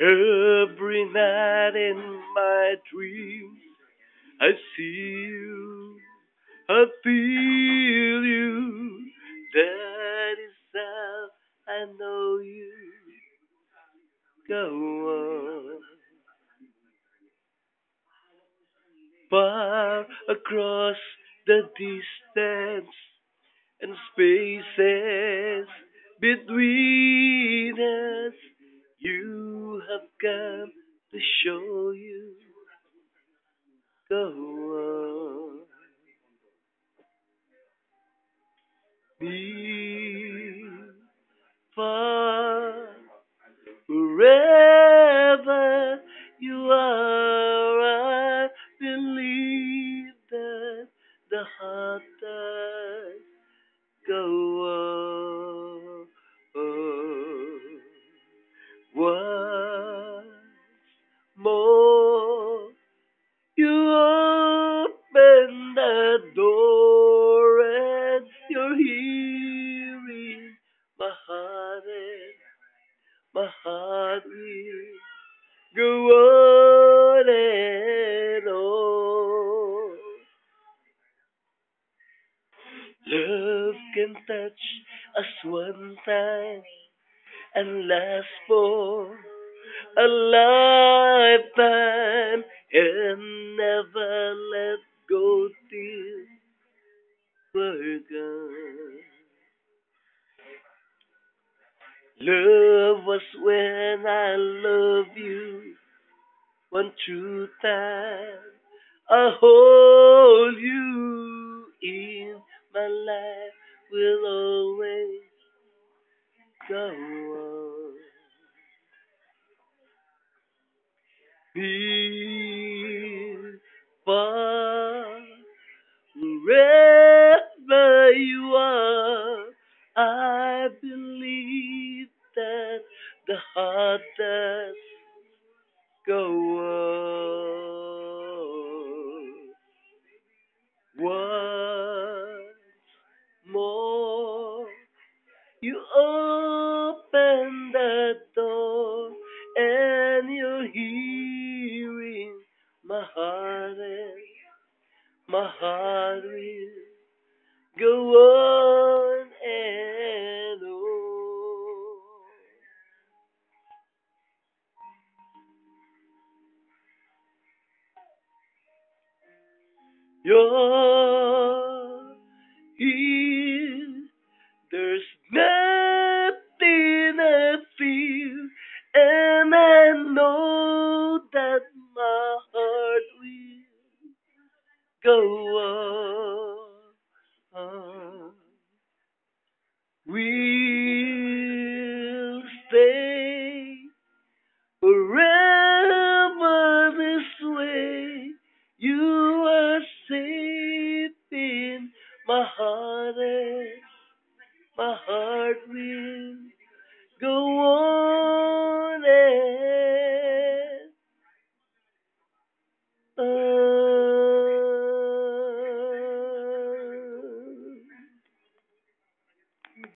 Every night in my dreams, I see you, I feel you. That is how I know you. Go on. Far across the distance and spaces between us, you have come to show you. Go on. Be far wherever you are. I believe that the heart my heart will go on and on. Love can touch us one time and last for a lifetime Love was when I love you one true time. I hold you in my life will always go on. Be go on. Once more, you open the door and you're hearing my heart and my heart will go on You're here. There's nothing I feel, and I know that my heart will go on. Uh,